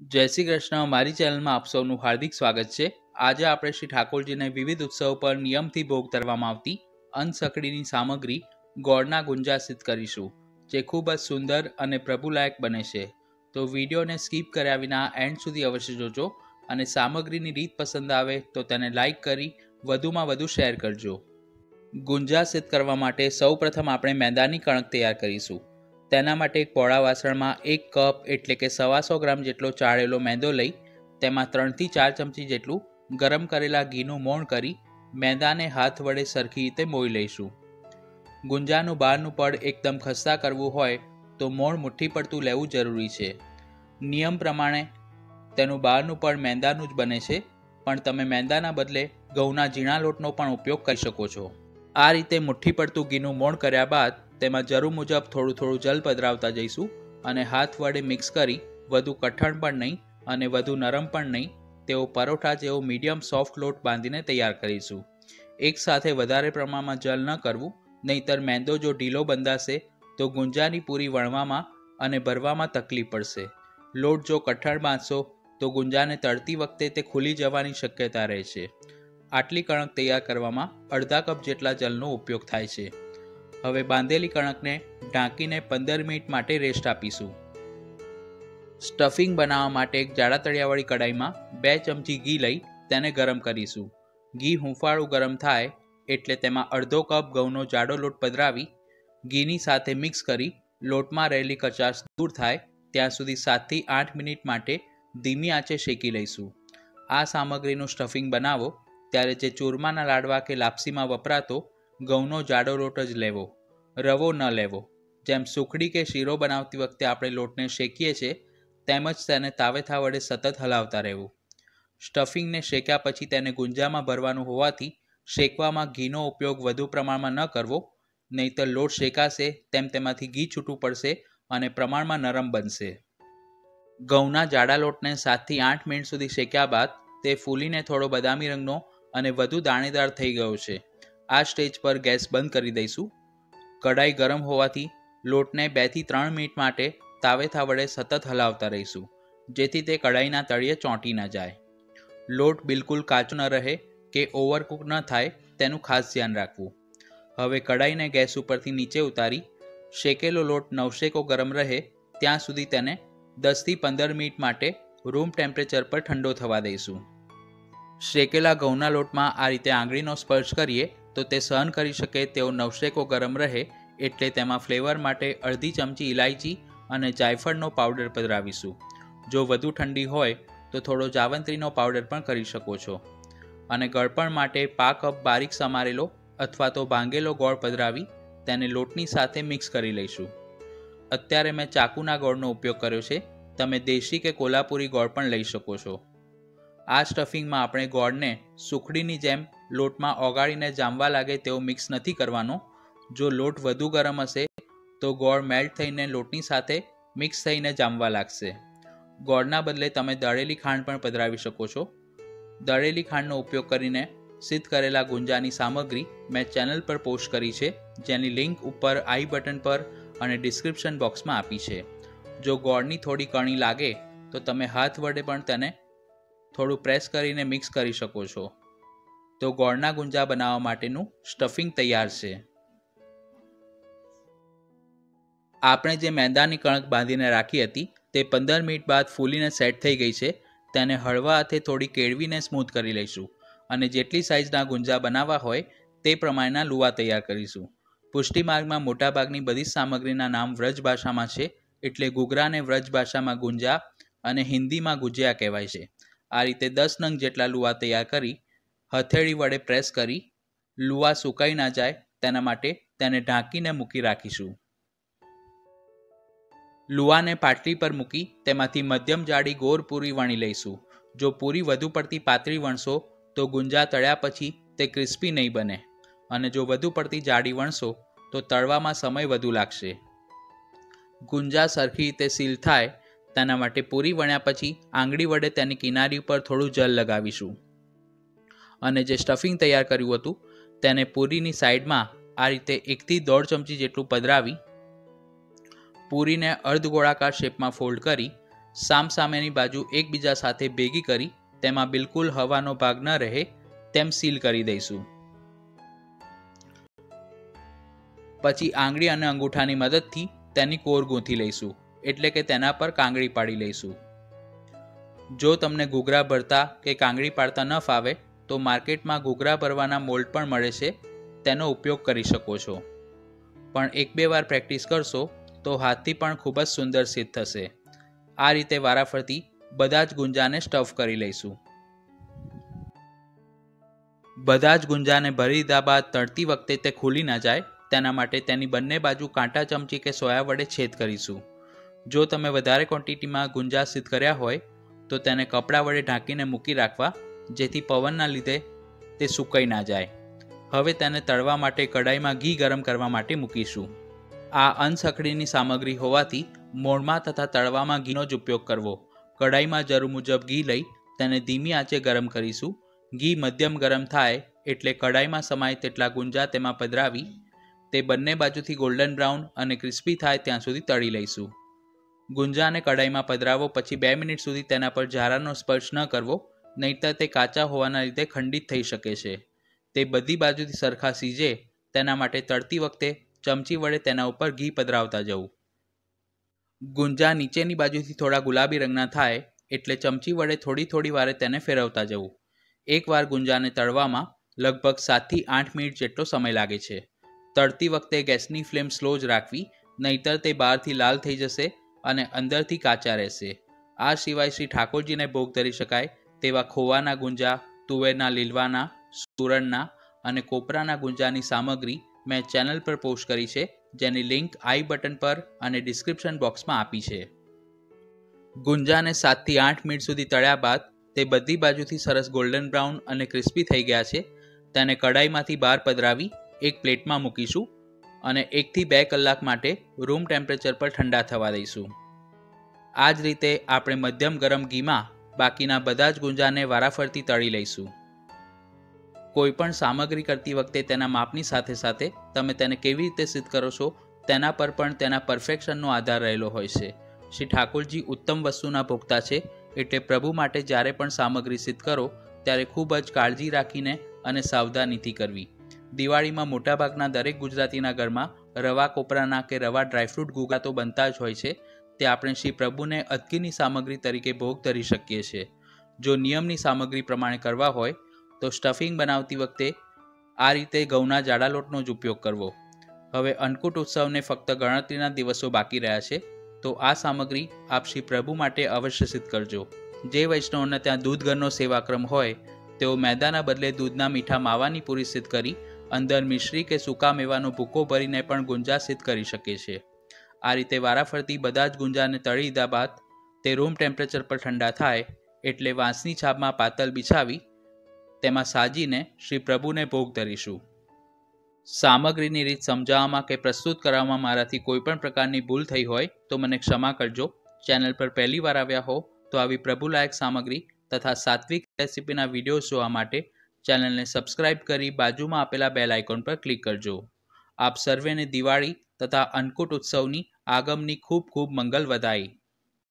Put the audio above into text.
જય શ્રી કૃષ્ણ. મારી ચેનલમાં આપ સૌનું હાર્દિક સ્વાગત છે. આજે આપણે શ્રી ઠાકોરજીને વિવિધ ઉત્સવ પર નિયમથી ભોગ ધરવામાં આવતી અનસકડીની સામગ્રી ગોળના ગુંજા સિદ્ધ કરીશું, જે ખૂબ જ સુંદર અને પ્રભુલાયક બને છે. તો વિડીયોને સ્કીપ કર્યા વિના એન્ડ સુધી અવશ્ય જોજો અને સામગ્રીની રીત પસંદ આવે તો તેને લાઈક કરી વધુમાં વધુ શેર કરજો. ગુંજા સિદ્ધ કરવા માટે સૌપ્રથમ આપણે મેદાની કણક તૈયાર કરીશું. તેના માટે એક પોળા વાસણમાં એક કપ એટલે કે સવાસો ગ્રામ જેટલો ચાળેલો મેંદો લઈ, તેમાં ત્રણથી ચાર ચમચી જેટલું ગરમ કરેલા ઘીનું મોણ કરી, મેંદાને હાથ વડે સરખી રીતે મોઈ લઈશું. ગુંજાનું બહારનું પડ એકદમ ખસ્તા કરવું હોય, તો મોણ મુઠ્ઠી પડતું લેવું જરૂરી છે. નિયમ પ્રમાણે, તેનું બહારનું પડ મેંદાનું જ બને છે, પણ તમે મેંદાના બદલે ઘઉંના ઝીણા લોટનો પણ ઉપયોગ કરી શકો છો. આ રીતે મુઠ્ઠી પડતું ઘીનું મોણ કર્યા બાદ તેમાં જરૂર મુજબ થોડું થોડું જલ પધરાવતા જઈશું અને હાથ વડે મિક્સ કરી વધુ કઠણ પણ નહીં અને વધુ નરમ પણ નહીં, તેઓ પરોઠા જેવો મીડિયમ સોફ્ટ લોટ બાંધીને તૈયાર કરીશું. એક સાથે વધારે પ્રમાણમાં જલ ન કરવું, નહીંતર મેંદો જો ઢીલો બંધાશે, તો ગુંજાની પૂરી વણવામાં અને ભરવામાં તકલીફ પડશે. લોટ જો કઠણ બાંધશો, તો ગુંજાને તળતી વખતે તે ખુલી જવાની શક્યતા રહે છે આટલી કણક તૈયાર કરવામાં અડધા કપ જેટલા જલનો ઉપયોગ થાય છે. હવે બાંધેલી કણકને ઢાંકીને પંદર મિનિટ માટે રેસ્ટ આપીશું. સ્ટફિંગ બનાવવા માટે એક જાડા તળિયાવાળી કડાઈમાં બે ચમચી ઘી લઈ તેને ગરમ કરીશું. ઘી હુંફાળું ગરમ થાય એટલે તેમાં અડધો કપ ઘઉંનો જાડો લોટ પધરાવી ઘીની સાથે મિક્સ કરી લોટમાં રહેલી કચાશ દૂર થાય ત્યાં સુધી સાતથી આઠ મિનિટ માટે ધીમી આંચે શેકી લઈશું. આ સામગ્રીનું સ્ટફિંગ બનાવો ત્યારે જે ચૂરમાના લાડવા કે લાપસીમાં વપરાતો ઘઉંનો જાડો લોટ જ લેવો, રવો ન લેવો. જેમ સુખડી કે શીરો બનાવતી વખતે આપણે લોટને શેકીએ છીએ તેમજ તેને તાવેથા વડે સતત હલાવતા રહેવું. સ્ટફિંગને શેક્યા પછી તેને ગુંજામાં ભરવાનું હોવાથી શેકવામાં ઘીનો ઉપયોગ વધુ પ્રમાણમાં ન કરવો, નહીંતર લોટ શેકાશે, તેમ તેમાંથી ઘી છૂટું પડશે અને પ્રમાણમાં નરમ બનશે. ઘઉંના જાડા લોટને સાતથી આઠ મિનિટ સુધી શેક્યા બાદ તે ફૂલીને થોડો બદામી રંગનો અને વધુ દાણેદાર થઈ ગયો છે. આ સ્ટેજ પર ગેસ બંધ કરી દઈશું. કઢાઈ ગરમ હોવાથી લોટને બેથી ત્રણ મિનિટ માટે તાવેથા વડે સતત હલાવતા રહીશું, જેથી તે કઢાઈના તળિયે ચોંટી ન જાય. લોટ બિલકુલ કાચો ન રહે કે ઓવરકુક ન થાય તેનું ખાસ ધ્યાન રાખવું. હવે કઢાઈને ગેસ ઉપરથી નીચે ઉતારી, શેકેલો લોટ નવશેકો ગરમ રહે ત્યાં સુધી તેને દસથી પંદર મિનિટ માટે રૂમ ટેમ્પરેચર પર ઠંડો થવા દઈશું. શેકેલા ઘઉંના લોટમાં આ રીતે આંગળીનો સ્પર્શ કરીએ તો તે સહન કરી શકે તેવો નવશેકો ગરમ રહે એટલે તેમાં ફ્લેવર માટે અડધી ચમચી ઇલાયચી અને જાયફળનો પાવડર પધરાવીશું. જો વધુ ઠંડી હોય, તો થોડો જાવંત્રીનો પાવડર પણ કરી શકો છો. અને ગળપણ માટે પા કપ બારીક સમારેલો અથવા તો ભાંગેલો ગોળ પધરાવી તેને લોટની સાથે મિક્સ કરી લઈશું. અત્યારે મેં ચાકુના ગોળનો ઉપયોગ કર્યો છે. તમે દેશી કે કોલ્હાપુરી ગોળ પણ લઈ શકો છો. આ સ્ટફિંગમાં આપણે ગોળને સુખડીની જેમ લોટમાં ઓગાળીને જામવા લાગે તેવો મિક્સ નથી કરવાનો. જો લોટ વધુ ગરમ હશે, તો ગોળ મેલ્ટ થઈને લોટની સાથે મિક્સ થઈને જામવા લાગશે. ગોળના બદલે તમે દળેલી ખાંડ પણ પધરાવી શકો છો. દળેલી ખાંડનો ઉપયોગ કરીને સિદ્ધ કરેલા ગુંજાની સામગ્રી મેં ચેનલ પર પોસ્ટ કરી છે, જેની લિંક ઉપર આઈ બટન પર અને ડિસ્ક્રિપ્શન બોક્સમાં આપી છે. જો ગોળની થોડી કણી લાગે, તો તમે હાથ વડે પણ તેને થોડું પ્રેસ કરીને મિક્સ કરી શકો છો. તો ગોળના ગુંજા બનાવવા માટેનું સ્ટફિંગ તૈયાર છે. આપણે જે મેંદાની કણક બાંધીને રાખી હતી, તે પંદર મિનિટ બાદ ફૂલીને સેટ થઈ ગઈ છે. તેને હળવા હાથે થોડી કેળવીને સ્મૂથ કરી લઈશું અને જેટલી સાઇઝના ગુંજા બનાવવા હોય, તે પ્રમાણેના લુવા તૈયાર કરીશું. પુષ્ટિમાર્ગમાં મોટાભાગની બધી સામગ્રીના નામ વ્રજ ભાષામાં છે, એટલે ગુગરાને વ્રજ ભાષામાં ગુંજા અને હિન્દીમાં ગુજિયા કહેવાય છે. આ રીતે દસ નંગ જેટલા લુવા તૈયાર કરી હથેળી વડે પ્રેસ કરી, લુવા સુકાઈ ના જાય તેના માટે તેને ઢાંકીને મૂકી રાખીશું. લુવાને પાટલી પર મૂકી તેમાંથી મધ્યમ જાડી ગોર પૂરી વણી લઈશું. જો પૂરી વધુ પડતી પાતળી વણશો, તો ગુંજા તળ્યા પછી તે ક્રિસ્પી નહીં બને. અને જો વધુ પડતી જાડી વણશો, તો તળવામાં સમય વધુ લાગશે. ગુંજા સરખી રીતે સીલ થાય, તેના માટે પૂરી વણ્યા પછી આંગળી વડે તેની કિનારી ઉપર થોડું જલ લગાવીશું. અને જે સ્ટફિંગ તૈયાર કર્યું હતું, તેને પૂરીની સાઈડમાં આ રીતે એકથી દોઢ ચમચી જેટલું પધરાવી, પૂરીને અર્ધ ગોળાકાર શેપમાં ફોલ્ડ કરી, સામસામેની બાજુ એકબીજા સાથે ભેગી કરી, તેમાં બિલકુલ હવાનો ભાગ ન રહે, તેમ સીલ કરી દઈશું. પછી આંગળી અને અંગૂઠાની મદદથી તેની કોર ગૂંથી લઈશું, એટલે કે તેના પર કાંગળી પાડી લઈશું. જો તમને ઘૂઘરા ભરતા કે કાંગળી પાડતા ન ફાવે તો માર્કેટમાં ઘૂઘરા ભરવાના મોલ્ડ પણ મળે છે, તેનો ઉપયોગ કરી શકો છો. પણ એક બે વાર પ્રેક્ટિસ કરશો, તો હાથથી પણ ખૂબ જ સુંદર સિદ્ધ થશે. આ રીતે વારાફરતી બધા જ ગુંજાને સ્ટફ કરી લઈશું. બધા જ ગુંજાને ભરી દીધા બાદ તળતી વખતે તે ખુલી ના જાય, તેના માટે તેની બંને બાજુ કાંટા ચમચી કે સોયા વડે છેદ કરીશું. જો તમે વધારે ક્વોન્ટિટીમાં ગુંજા સિદ્ધ કર્યા હોય, તો તેને કપડાં વડે ઢાંકીને મૂકી રાખવા જેથી પવનના લીધે તે સુકાઈ ના જાય. હવે તેને તળવા માટે કડાઈમાં ઘી ગરમ કરવા માટે મૂકીશું. આ અનસખડીની સામગ્રી હોવાથી મોણમાં તથા તળવામાં ઘીનો જ ઉપયોગ કરવો. કડાઈમાં જરૂર મુજબ ઘી લઈ તેને ધીમી આંચે ગરમ કરીશું. ઘી મધ્યમ ગરમ થાય એટલે કડાઈમાં સમાય તેટલા ગુંજા તેમાં પધરાવી તે બંને બાજુથી ગોલ્ડન બ્રાઉન અને ક્રિસ્પી થાય ત્યાં સુધી તળી લઈશું. ગુંજાને કડાઈમાં પધરાવો, પછી બે મિનિટ સુધી તેના પર ઝારાનો સ્પર્શ ન કરવો નહીંતર તે કાચા હોવાના લીધે ખંડિત થઈ શકે છે. તે બધી બાજુથી સરખા સીજે, તેના માટે તળતી વખતે ચમચી વડે તેના ઉપર ઘી પધરાવતા જવું. ગુંજા નીચેની બાજુથી થોડા ગુલાબી રંગના થાય, એટલે ચમચી વડે થોડી થોડી વારે તેને ફેરવતા જવું. એકવાર ગુંજાને તળવામાં લગભગ સાતથી આઠ મિનિટ જેટલો સમય લાગે છે. તળતી વખતે ગેસની ફ્લેમ સ્લો જ રાખવી, નહીતર તે બહારથી લાલ થઈ જશે અને અંદરથી કાચા રહેશે. આ સિવાય શ્રી ઠાકોરજીને ભોગ ધરી શકાય તેવા ખોવાના ગુંજા, તુવેરના લીલવાના, સુરણના અને કોપરાના ગુંજાની સામગ્રી મેં ચેનલ પર પોસ્ટ કરી છે, જેની લિંક આઈ બટન પર અને ડિસ્ક્રિપ્શન બોક્સમાં આપી છે. ગુંજાને સાતથી આઠ મિનિટ સુધી તળ્યા બાદ તે બધી બાજુથી સરસ ગોલ્ડન બ્રાઉન અને ક્રિસ્પી થઈ ગયા છે. તેને કડાઈમાંથી બહાર પધરાવી એક પ્લેટમાં મૂકીશું અને એકથી બે કલાક માટે રૂમ ટેમ્પરેચર પર ઠંડા થવા દઈશું. આ જ રીતે આપણે મધ્યમ ગરમ ઘીમાં બાકીના બધા જ ગુંજાને વારાફરતી તળી લઈશું. કોઈ પણ સામગ્રી કરતી વખતે તેના માપની સાથે સાથે તમે તેને કેવી રીતે સિદ્ધ કરો છો તેના પર પણ તેના પરફેક્શનનો આધાર રહેલો હોય છે. શ્રી ઠાકોરજી ઉત્તમ વસ્તુના ભોગતા છે એટલે પ્રભુ માટે જ્યારે પણ સામગ્રી સિદ્ધ કરો ત્યારે ખૂબ જ કાળજી રાખીને અને સાવધાનીથી કરવી. દિવાળીમાં મોટાભાગના દરેક ગુજરાતીના ઘરમાં રવા, કોપરાના કે રવા ડ્રાયફ્રૂટ ગુગા તો બનતા જ હોય છે તે આપણે શ્રી પ્રભુને અદકીની સામગ્રી તરીકે ભોગ ધરી શકીએ છીએ. જો નિયમની સામગ્રી પ્રમાણે કરવા હોય, તો સ્ટફિંગ બનાવતી વખતે આ રીતે ઘઉંના જાડા લોટનો જ ઉપયોગ કરવો. હવે અન્નકૂટ ઉત્સવને ફક્ત ગણતરીના દિવસો બાકી રહ્યા છે, તો આ સામગ્રી આપ શ્રી પ્રભુ માટે અવશ્ય સિદ્ધ કરજો. જે વૈષ્ણવને ત્યાં દૂધ ઘરનો સેવાક્રમ હોય, તેઓ મેદાના બદલે દૂધના મીઠા માવાની પૂરી સિદ્ધ કરી, અંદર મિશ્રી કે સૂકા મેવાનો ભૂકો ભરીને પણ ગુંજા સિદ્ધ કરી શકે છે. આ રીતે વારાફરતી બધા જ ગુંજાને તળી દીધા બાદ તે રૂમ ટેમ્પરેચર પર ઠંડા થાય એટલે વાંસની છાપમાં પાતલ બિછાવી તેમાં સાજીને શ્રી પ્રભુને ભોગ ધરીશું. સામગ્રીની રીત સમજાવવામાં કે પ્રસ્તુત કરવામાં મારાથી કોઈ પણ પ્રકારની ભૂલ થઈ હોય તો મને ક્ષમા કરજો. ચેનલ પર પહેલી વાર આવ્યા હો તો આવી પ્રભુલાયક સામગ્રી તથા સાત્વિક રેસિપીના વિડીયોઝ જોવા માટે ચેનલને સબસ્ક્રાઇબ કરી બાજુમાં આપેલા બેલ આઇકોન પર ક્લિક કરજો. આપ સર્વેને દિવાળી તથા અન્નકૂટ ઉત્સવની આગમની ખૂબ ખૂબ મંગલ વધાઈ.